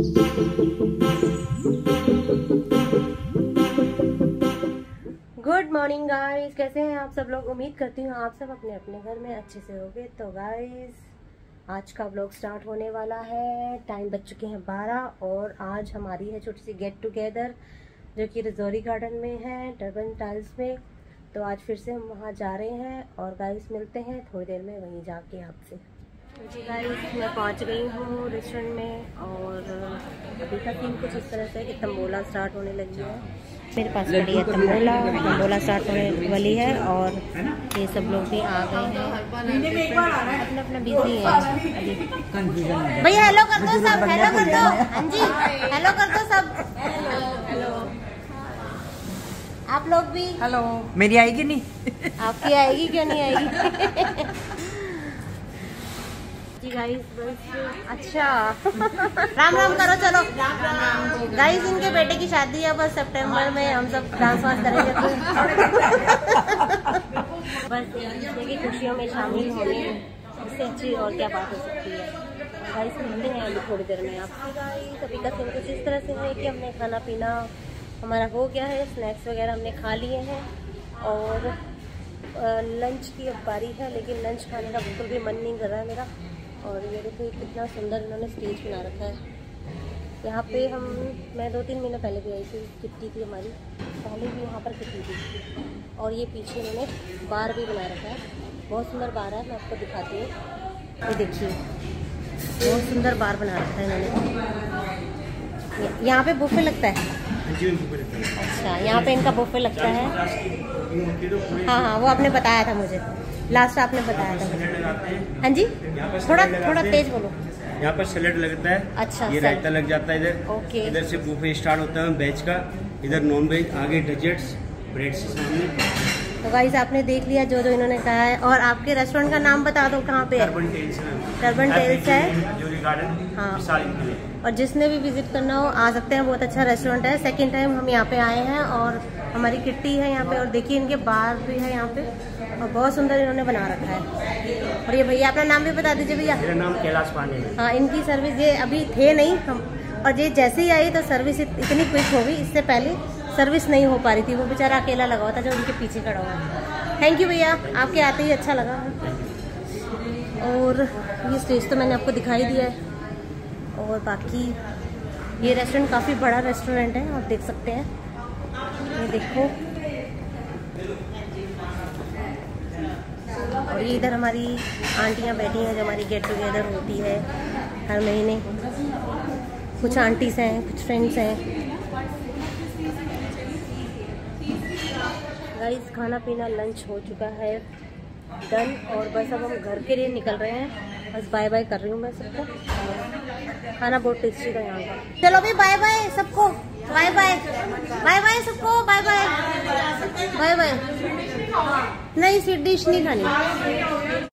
Good morning guys कैसे हैं आप सब लोग? उम्मीद करती हूँ आप सब अपने अपने घर में अच्छे से होंगे। तो गाइस आज का ब्लॉग स्टार्ट होने वाला है। टाइम बच चुके हैं बारह और आज हमारी है छोटी सी गेट टुगेदर जो कि रजौरी गार्डन में है टर्बन टाइल्स में। तो आज फिर से हम वहाँ जा रहे हैं और गाइस मिलते हैं थोड़ी देर में वहीं जाके आपसे। जी गाइस मैं पहुँच गई हूँ रेस्टोरेंट में और अभी का सीन कुछ इस तरह से कि तम्बोला स्टार्ट होने लगी है। मेरे पास खड़ी है तम्बोला तम्बोला स्टार्ट होने वाली है और ये सब लोग भी आ गए हैं। अपना अपना बिज़ी है भैया हेलो कर दो सब हेलो कर दो। हाँ जी हेलो कर दो सब। आप लोग भी। हेलो मेरी आएगी नहीं? आपकी आएगी क्या नहीं आएगी? जी गाइस अच्छा। राम राम करो, चलो। गाइस इनके बेटे की शादी है, बस सितंबर में हम सब डांस वांस करेंगे। बस देखिए खुशियों में शामिल होने इससे अच्छी और क्या बात हो सकती है। गाइस मिलते हैं अभी थोड़ी देर में आपसे गाइस अभी का सीन कुछ इस तरह से है कि हमने खाना पीना, हमारा हो गया है स्नैक्स वगैरह हमने खा लिए हैं। और लंच की अब बारी है, लेकिन लंच खाने का बिल्कुल भी मन नहीं कर रहा है मेरा। और ये देखो कितना सुंदर इन्होंने स्टेज बना रखा है। यहाँ पे हम, मैं दो तीन महीने पहले भी आई थी, किट्टी थी हमारी। पहले भी यहाँ पर किट्टी थी। और ये पीछे इन्होंने बार भी बना रखा है। बहुत सुंदर बार है, मैं आपको दिखाती हूँ। ये देखिए, बहुत सुंदर बार बना रखा है इन्होंने। यहाँ पे बुफे लगता है। अच्छा यहाँ पे इनका बुफे लगता है। हाँ हाँ वो आपने बताया था मुझे। लास्ट आपने बताया था मुझे। हाँ जी? थोड़ा थोड़ा तेज बोलो। यहाँ पर सैलेड लगता है। अच्छा ये रायता लग जाता है इधर। ओके इधर से बुफे स्टार्ट होता है वेज का। इधर नॉन वेज आगे डेजर्ट्स ब्रेड से सामने। तो गाइस आपने देख लिया जो जो इन्होंने कहा है। और आपके रेस्टोरेंट का नाम बता दो कहाँ पे है? टर्बन टेल्स है। टर्बन टेल्स है? जूरी हाँ। और जिसने भी विज़िट करना हो आ सकते हैं बहुत अच्छा रेस्टोरेंट है। सेकंड टाइम हम यहाँ पे आए हैं और हमारी किट्टी है यहाँ पे और देखिए इनके बार भी है यहाँ पे। और बहुत सुंदर इन्होंने बना रखा है। और ये भैया अपना नाम भी बता दीजिए भैया। मेरा नाम कैलाश पांडे हाँ। इनकी सर्विस ये अभी थे नहीं हम। और ये जैसे ही आई तो सर्विस इतनी क्विक होगी इससे पहले सर्विस नहीं हो पा रही थी, वो बेचारा अकेला लगा हुआ था जो उनके पीछे खड़ा हुआ थैंक यू भैया, आपके आते ही अच्छा लगा। और ये स्टेज तो मैंने आपको दिखाई दिया है। और बाकी ये रेस्टोरेंट काफ़ी बड़ा रेस्टोरेंट है, आप देख सकते हैं। ये देखो। और ये इधर हमारी आंटियाँ बैठी हैं, जो हमारी गेट टुगेदर होती है हर महीने। कुछ आंटीज हैं, कुछ फ्रेंड्स हैं। गाइस, खाना पीना लंच हो चुका है। डन और बस अब हम घर के लिए निकल रहे हैं। बस बाय बाय कर रही हूँ मैं सबको। खाना बहुत टेस्टी था यहाँ का। चलो भी बाय बाय सबको। बाय बाय बाय बाय सबको। बाय बाय बाय बाय नहीं स्वीट डिश नहीं खानी।